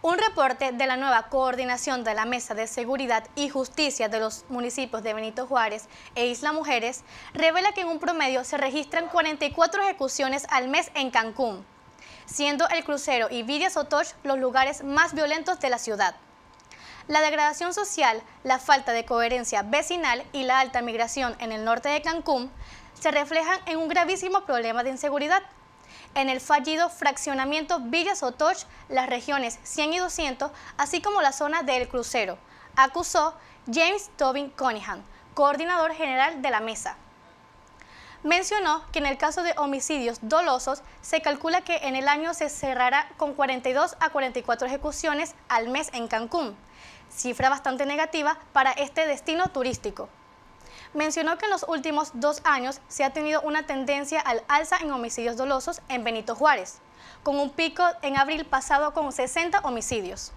Un reporte de la nueva coordinación de la Mesa de Seguridad y Justicia de los municipios de Benito Juárez e Isla Mujeres revela que en un promedio se registran 44 ejecuciones al mes en Cancún, siendo el crucero y Villa Sotoch los lugares más violentos de la ciudad. La degradación social, la falta de coherencia vecinal y la alta migración en el norte de Cancún se reflejan en un gravísimo problema de inseguridad en el fallido fraccionamiento Villa Sotoch, las regiones 100 y 200, así como la zona del crucero, acusó James Tobin Cunningham, coordinador general de la mesa. Mencionó que en el caso de homicidios dolosos se calcula que en el año se cerrará con 42 a 44 ejecuciones al mes en Cancún, cifra bastante negativa para este destino turístico mencionó que en los últimos dos años se ha tenido una tendencia al alza en homicidios dolosos en Benito Juárez, con un pico en abril pasado con 60 homicidios.